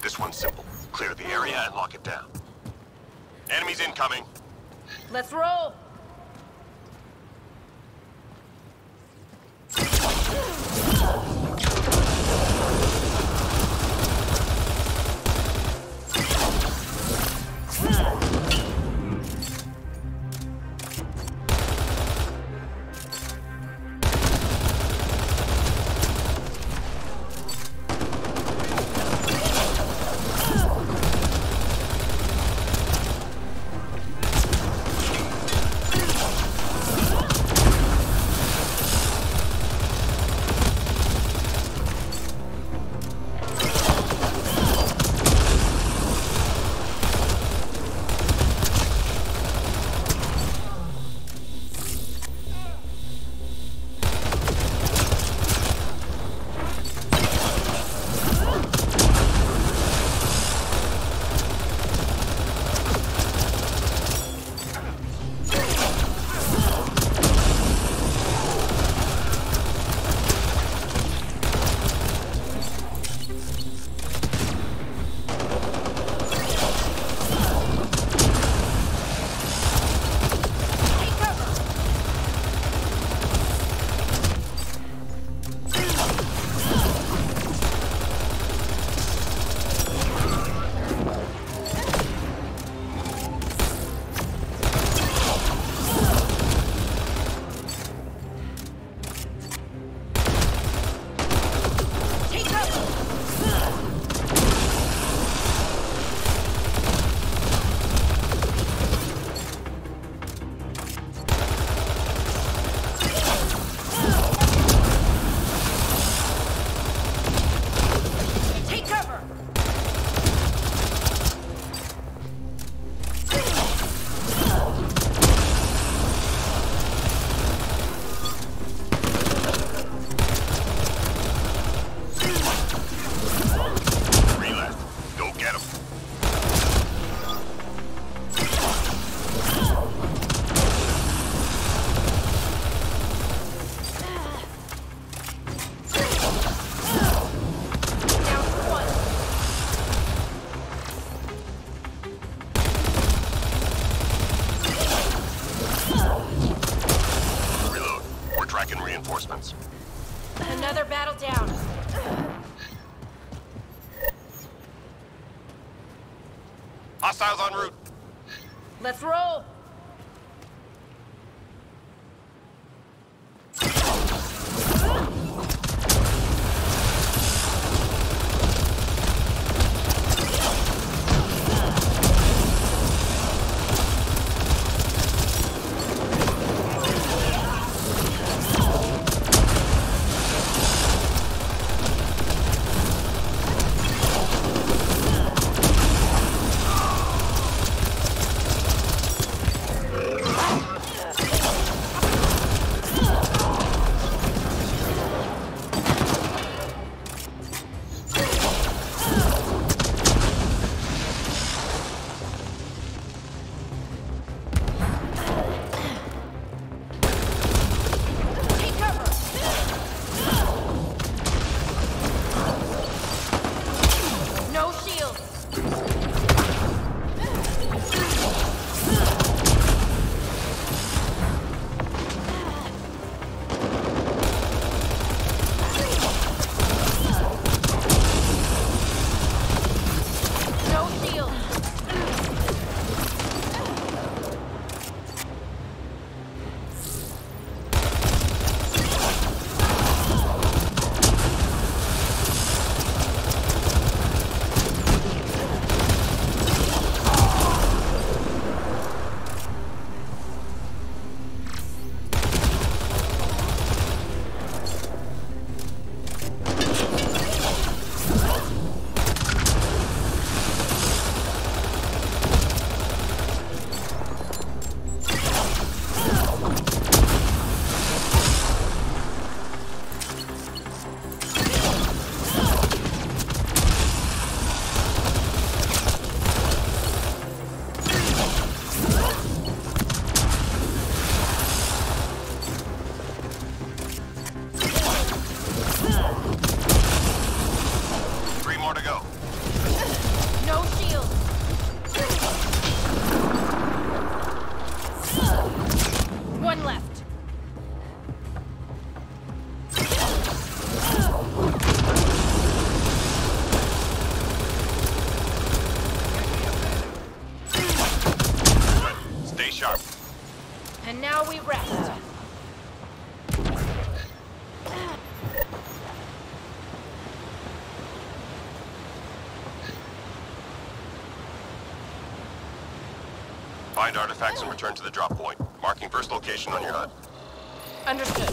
This one's simple. Clear the area and lock it down. Enemies incoming. Let's roll! Find artifacts and return to the drop point. Marking first location on your HUD. Understood.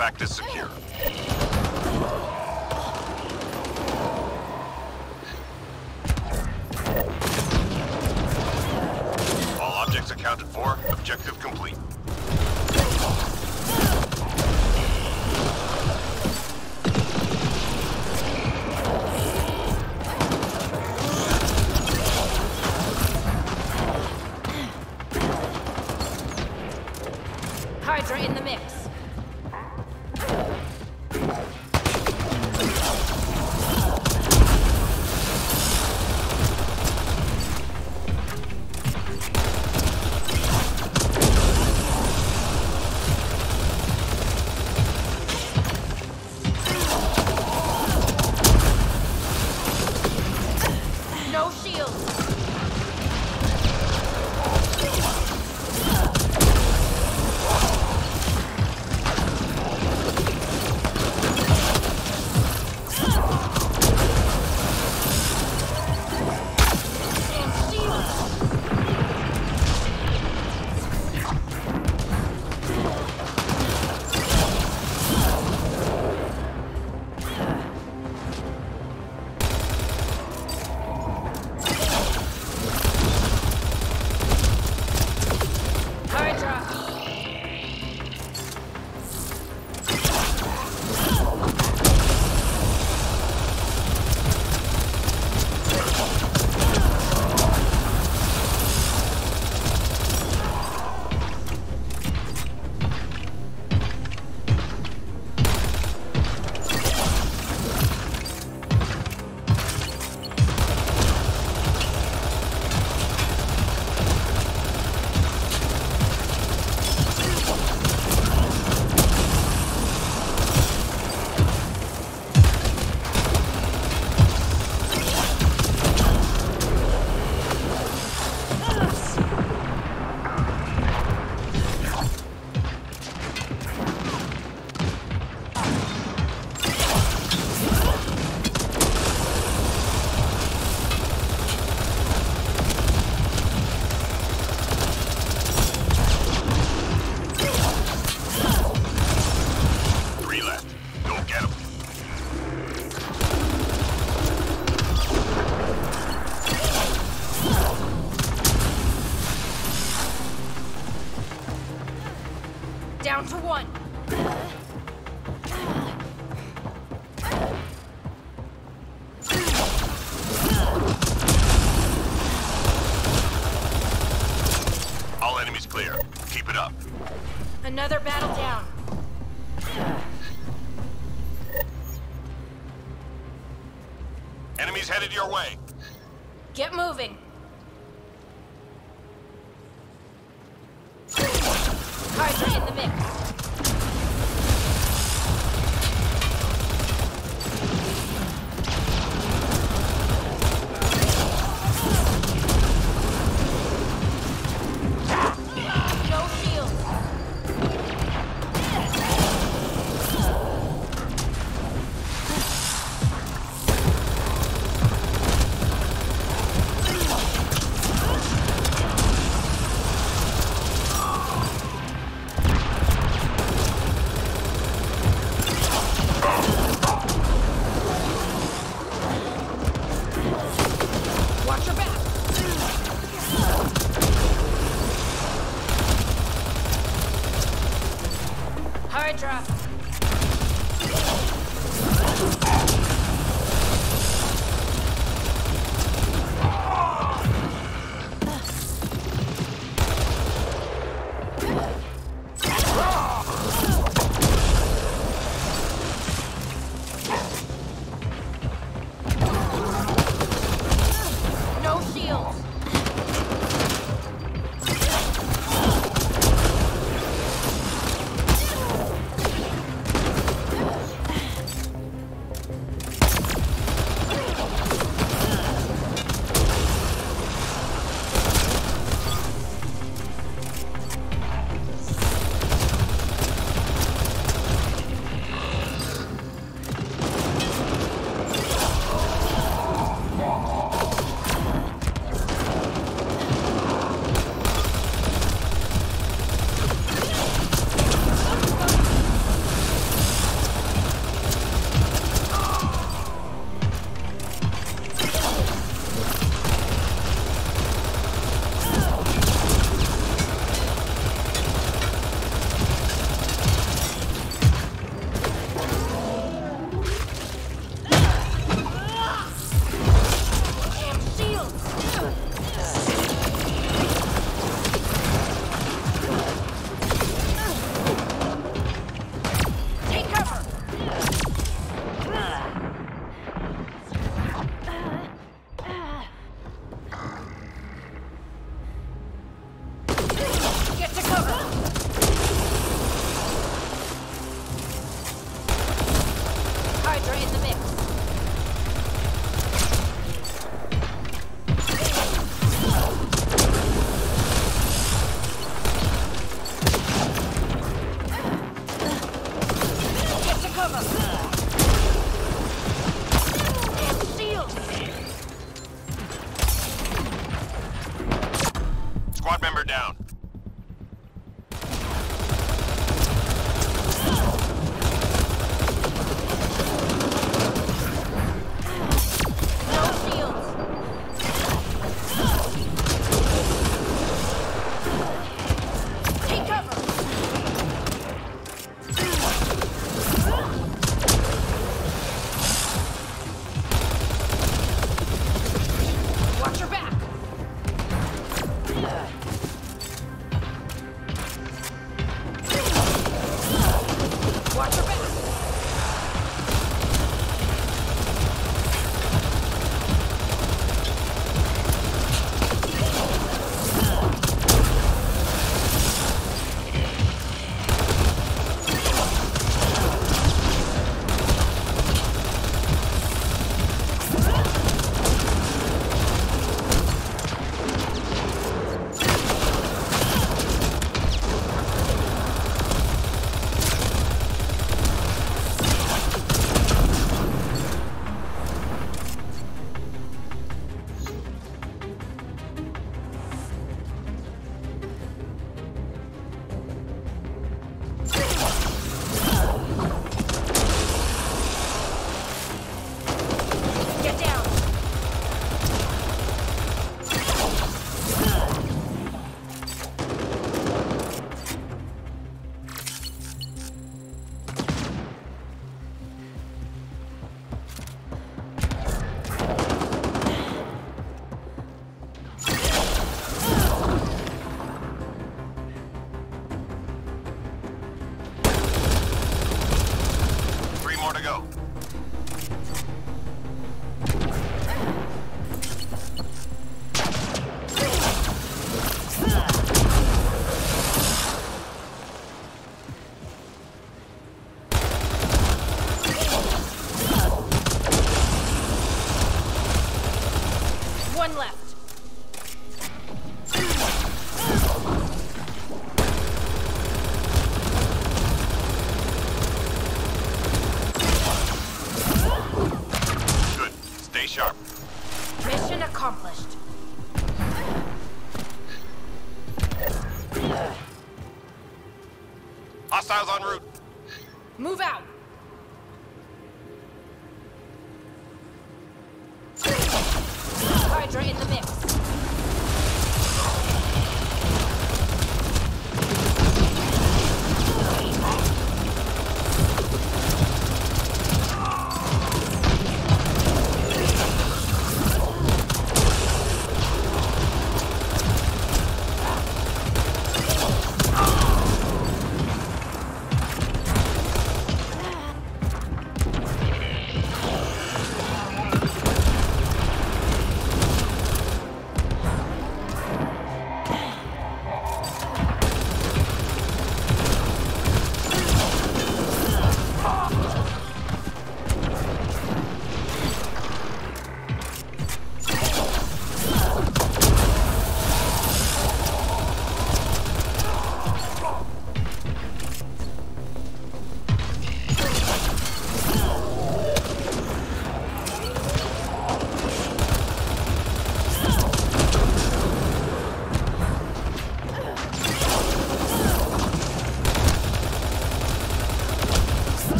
artifact is secure. To one.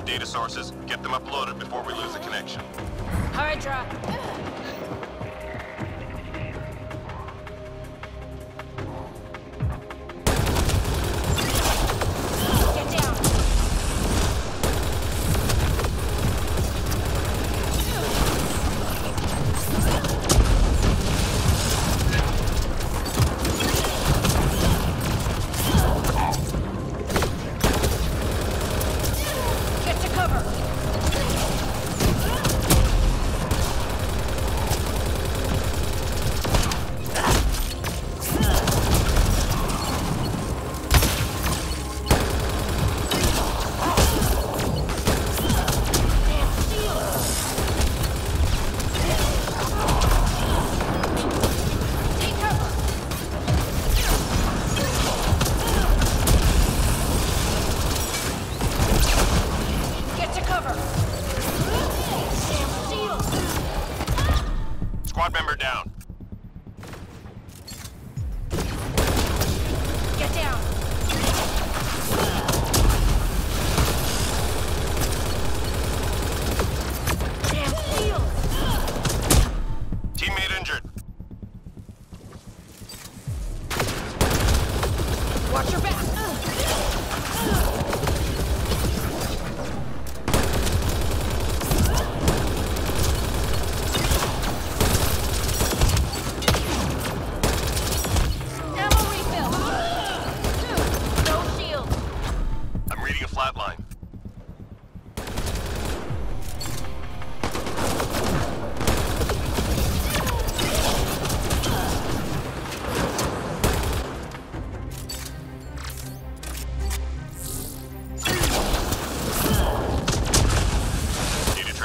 data sources. Get them uploaded before we lose the connection. Hard drop.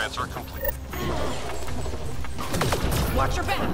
Transfer complete. Watch your back!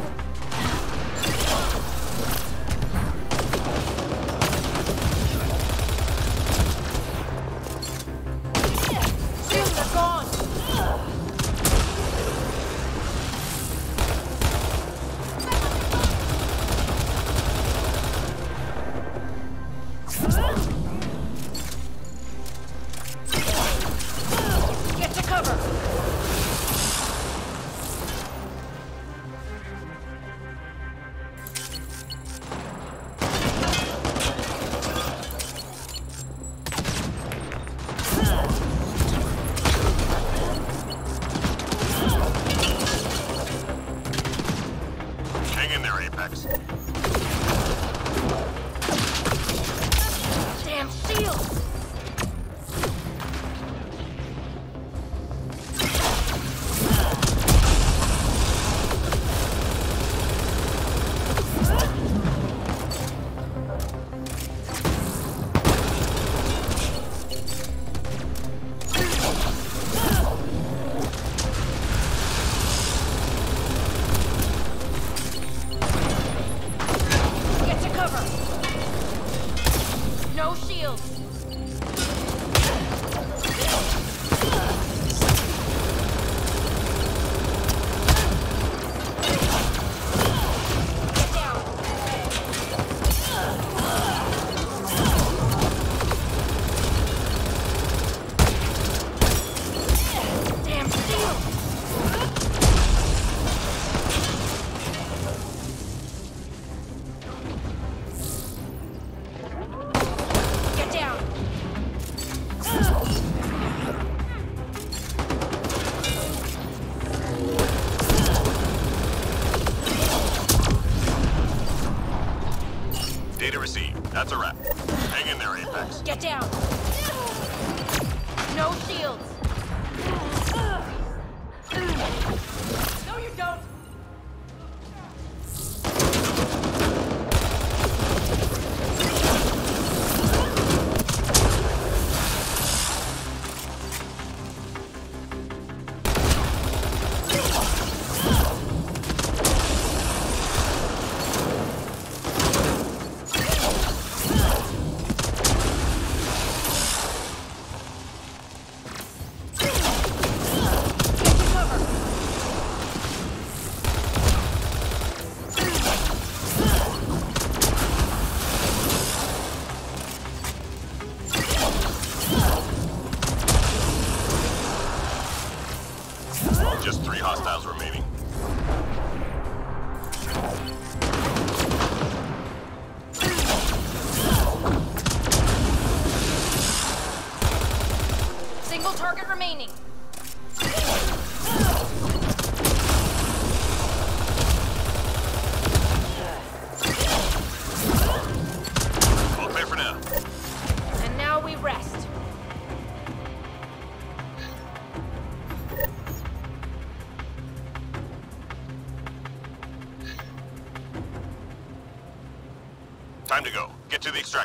Shield!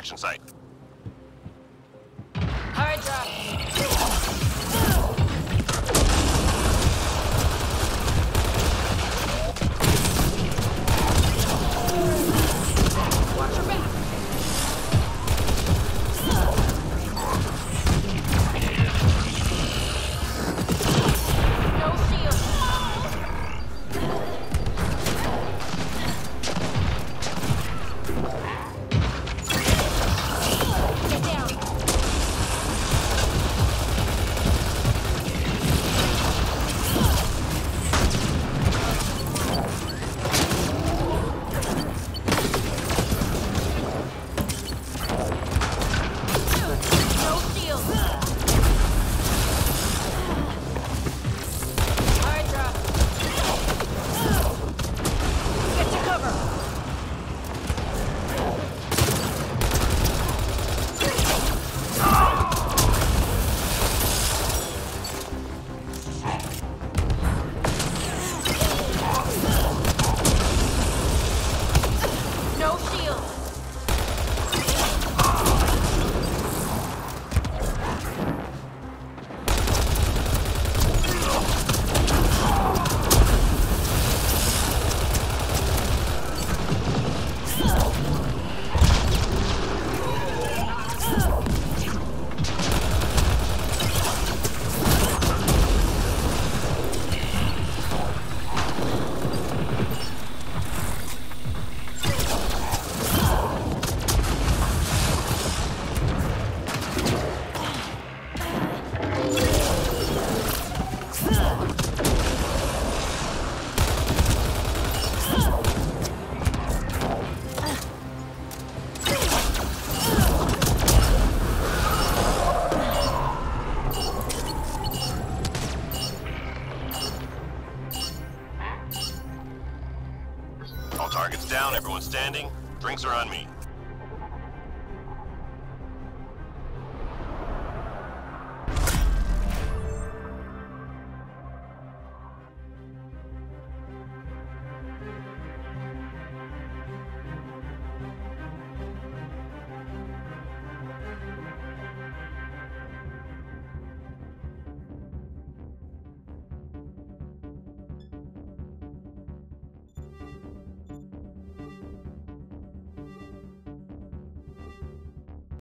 Get extraction site.